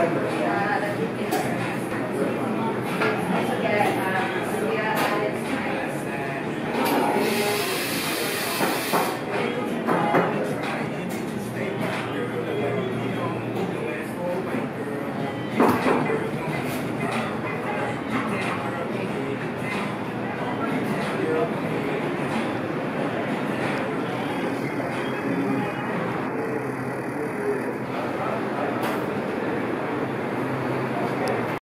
Savior.